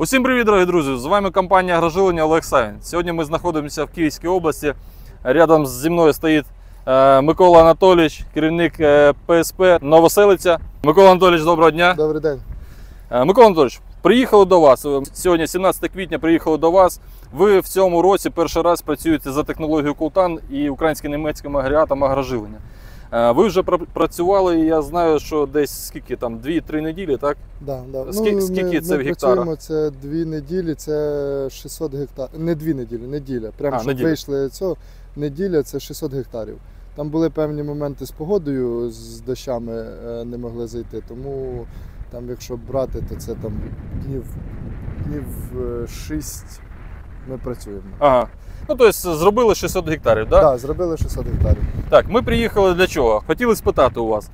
Усім привіт, дорогі друзі! З вами компанія Агрожилення Олег Савін. Сьогодні ми знаходимося в Київській області. Рядом зі мною стоїть е, Микола Анатолійович, керівник е, ПСП Новоселиця. Микола Анатолійович, доброго дня. Добрий день. Е, Микола Анатолійович, приїхали до вас. Е, Сьогодні, 17 квітня, приїхали до вас. Ви в цьому році перший раз працюєте за технологією Култан і українсько-німецьким агрегатом агрожилення. Е, Ви вже працювали, я знаю, що десь скільки там 2-3 неділі, так? Да, да. Скільки- ми, скільки це ми в гектарах? працюємо, це дві неділі, це 600 гектарів. Не дві неділі, неділя. Прямо А, щоб неділя. вийшли цього. Неділя це 600 гектарів. Там були певні моменти з погодою, з дощами е, не могли зайти. Тому там, якщо брати, то це там днів, днів 6 ми працюємо. Ага. Ну, тобто зробили 600 гектарів, так? Так, да, зробили 600 гектарів. Так, ми приїхали для чого? Хотіли спитати у вас.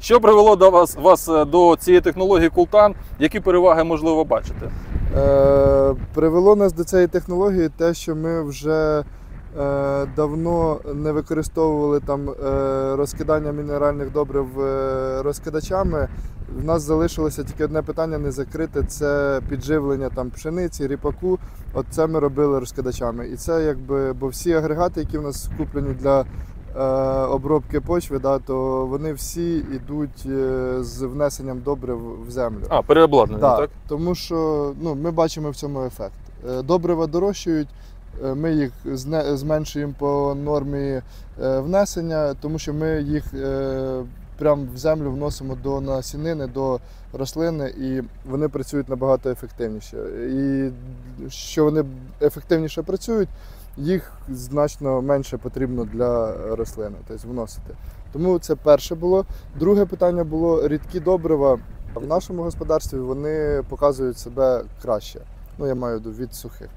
Що привело до вас, вас е, до цієї технології Култан? Які переваги можливо бачите? Е, привело нас до цієї технології те, що ми вже давно не використовували там е, розкидання мінеральних добрив е, розкидачами. В нас залишилося тільки одне питання не закрите це підживлення там пшениці, ріпаку. От це ми робили розкидачами. І це якби, бо всі агрегати, які в нас куплені для е, обробки почви, да, то вони всі йдуть е, з внесенням добрив в землю. А, переобладнання, Да, так? Тому що ну, ми бачимо в цьому ефект. Е, Добрива дорожчають, е, ми їх зменшуємо по нормі е, внесення, тому що ми їх е, прямо в землю вносимо до насінини, до рослини, і вони працюють набагато ефективніше. І що вони ефективніше працюють, їх значно менше потрібно для рослини, тобто вносити. Тому це перше було. Друге питання було рідкі добрива. В нашому господарстві вони показують себе краще. Ну, я маю виду від сухих.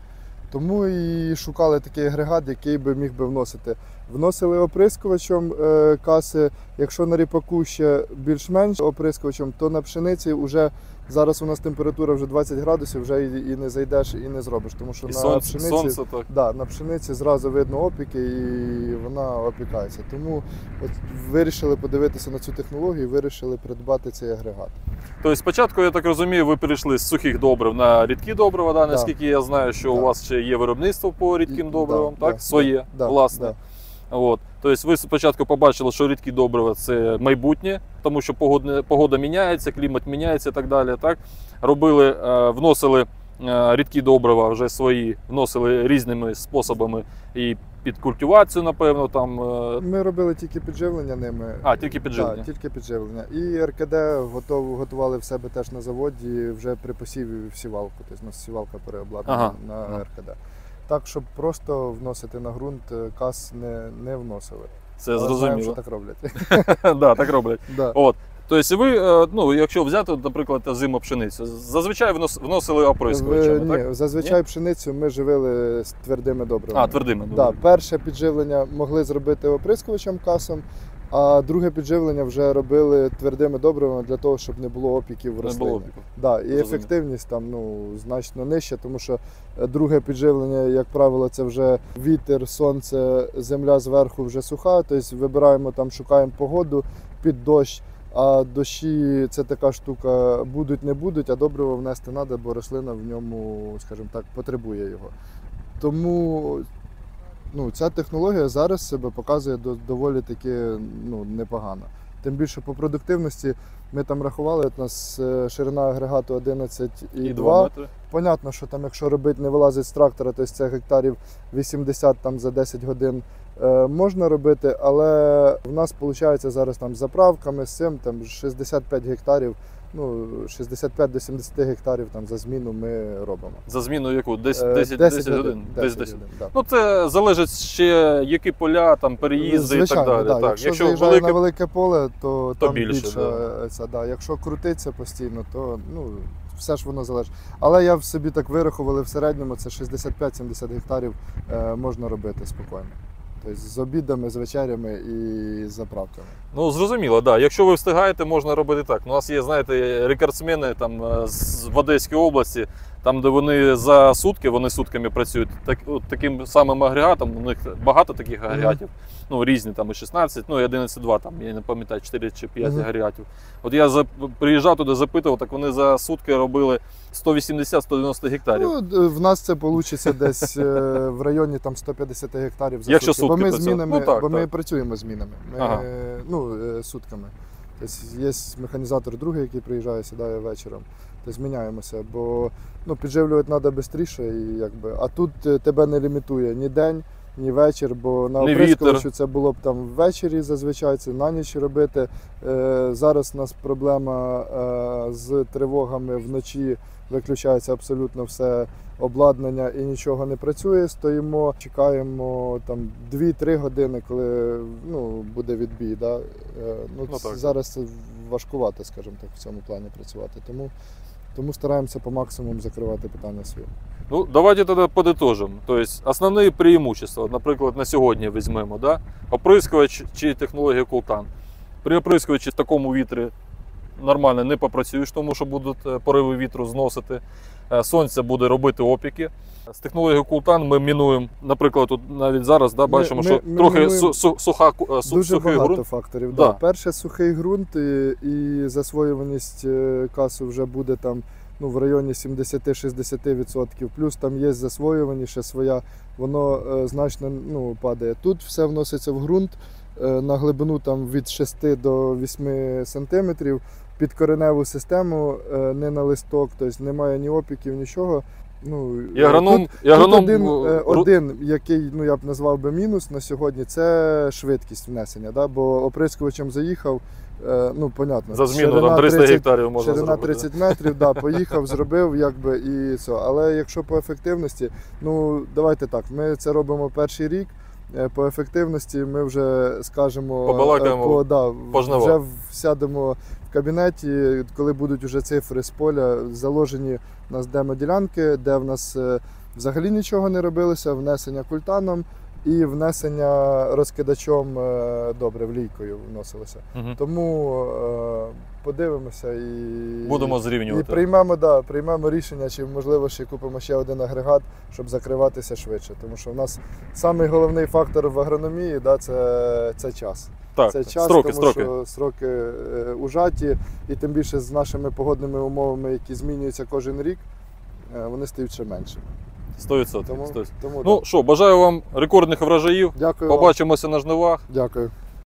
Тому і шукали такий агрегат, який би міг би вносити. Вносили оприскувачем е, каси. Якщо на ріпаку ще більш-менш оприскувачем, то на пшениці вже зараз у нас температура вже 20 градусів, вже і, і не зайдеш, і не зробиш. Тому що І на сонце, пшениці сонце так. Да, на пшениці зразу видно опіки і вона опікається. Тому от вирішили подивитися на цю технологію вирішили придбати цей агрегат. Тобто спочатку, я так розумію, ви перейшли з сухих добрив на рідкі добрива, да? Да. наскільки я знаю, що у вас ще є виробництво по рідким добривам, да, так? да, Своє, Да, власне. От. Тобто ви спочатку побачили, що рідкі добрива це майбутнє, тому що погодне, погода міняється, клімат міняється і так далі. Так? Робили, е, вносили е, рідкі добрива вже свої, вносили різними способами і під культивацію, напевно, там. е, Ми робили тільки підживлення ними. А, тільки підживлення. Так, тільки підживлення. І РКД готов, готували в себе теж на заводі вже при посіві в сівалку. Тобто у нас сівалка переобладнана Ага. на. РКД. Так, щоб просто вносити на ґрунт, е, кас не, не вносили. Це Але знаємо, що зрозуміло. так роблять. да, так роблять. да. От. Тобто ви, е, ну, якщо взяти, наприклад, зиму пшеницю, зазвичай внос- вносили оприскувачами, В- так? Ні, зазвичай пшеницю ми живили з твердими добривами. А, твердими. Да, перше підживлення могли зробити оприскувачем касом, а друге підживлення вже робили твердими добривами для того, щоб не було опіків в Не було опіку. Да, і Зрозумів. ефективність там ну, значно нижча, тому що е, друге підживлення, як правило, це вже вітер, сонце, земля зверху вже суха. Тобто вибираємо там, шукаємо погоду під дощ. А дощі це така штука, будуть, не будуть, а добриво внести треба, бо рослина в ньому, скажімо так, потребує його. Тому ну, ця технологія зараз себе показує до- доволі таки ну, непогано. Тим більше по продуктивності ми там рахували, от у нас е, ширина агрегату 11,2. І 2 метри. Понятно, що там, якщо робити не вилазить з трактора, то це гектарів 80 там за 10 годин е, можна робити, але в нас виходить зараз там з заправками з цим там 65 гектарів, ну 65 до 70 гектарів там за зміну ми робимо. За зміну яку? Десь Е, 10, 10, годин. 10, 10. годин, да. Ну, це залежить ще, які поля, там, переїзди і так далі. да. Так. Якщо, Якщо заїжджає велике на велике поле, то, то там більше, більше, да. е, це, да. Якщо крутиться постійно, то ну, все ж воно залежить. Але я в собі так вирахували в середньому це 65-70 гектарів е, можна робити спокійно. Тобто з обідами, з вечерями і з заправками. Ну, зрозуміло, да. Якщо ви встигаєте, можна робити так. Ну, У нас є, знаєте, рекордсмени там е, з в Одеській області. Там, де вони за сутки, вони сутками працюють. Так, от таким самим агрегатом, у них багато таких агрегатів, ну різні там і 16, ну і 11.2, там, я не пам'ятаю, 4 чи 5 Мгм. агрегатів. От я за, приїжджав туди, запитував, так вони за сутки робили 180-190 гектарів. Ну, в нас це вийде десь е, в районі там 150 гектарів за Якщо сутки. Бо ми змінами, Ну, так, бо ми працюємо змінами. Ми, Ага. ну, е, сутками. Тобто є механізатор другий, який приїжджає, сідає вечором. Зміняємося, бо ну, підживлювати треба швидше, і, якби, а тут е, тебе не лімітує ні день, ні вечір, бо на оприскувачу це було б там ввечері зазвичай, це на ніч робити. Е, зараз у нас проблема е, з тривогами вночі, виключається абсолютно все обладнання і нічого не працює. Стоїмо, чекаємо там 2-3 години, коли ну, буде відбій. Да? Е, ну, Ну, так. зараз це важкувато, скажімо так, в цьому плані працювати. Тому, тому стараємося по максимуму закривати питання світу. Ну, давайте тогда подытожим. То есть основные преимущества, наприклад, на сьогодні візьмемо, да? оприскувач чи технологія Култан. При оприскувачі в такому вітрі нормально не попрацюєш, тому що будуть е, пориви вітру зносити. Е, Сонце буде робити опіки. З технологією Култан ми мінуємо, наприклад, тут навіть зараз да, бачимо, ми- що ми трохи мінуємо су- су- суха, е, су- Дуже сухий багато ґрунт. факторів. Да. Да. Перше сухий ґрунт і, і засвоюваність касу вже буде там ну, в районі 70-60%. Плюс там є засвоюваність ще своя, воно е, значно ну, падає. Тут все вноситься в ґрунт е, на глибину там, від 6 до 8 сантиметрів. Під кореневу систему, е, не на листок, тобто немає ні опіків, нічого. Ну, І е, агроном, тут- і агроном Тут один, е, е, один, який ну, я б назвав би мінус на сьогодні, це швидкість внесення. Да? Бо оприскувачем заїхав, е, ну, понятно. за зміну ширина там 300 30 гектарів можна Ширина зробити. 30 метрів, да, поїхав, зробив, якби і це. Але якщо по ефективності, ну давайте так, ми це робимо перший рік. Е, По ефективності ми вже скажемо Побалакаємо е, по, да, вже сядемо в кабінеті, коли будуть вже цифри з поля заложені у нас демо-ділянки, де в нас е, взагалі нічого не робилося, внесення культаном і внесення розкидачом е, добре лійкою вносилося. Мгм. Тому е, подивимося і, Будемо зрівнювати. і приймемо, да, приймемо рішення, чи можливо ще купимо ще один агрегат, щоб закриватися швидше. Тому що в нас самий головний фактор в агрономії да, це, це час. Так, це час, строки, тому строки. що сроки е, ужаті, і тим більше з нашими погодними умовами, які змінюються кожен рік, е, вони стають ще менше. 100%. Тому, 100%. тому Ну що, бажаю вам рекордних врожаїв. дякую. вам. Побачимося на жнивах. Дякую.